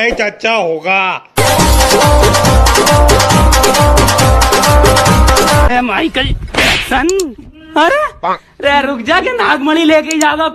अच्छा होगा। माइकल सन अरे रे रुक जा के नागमणि लेके जागा।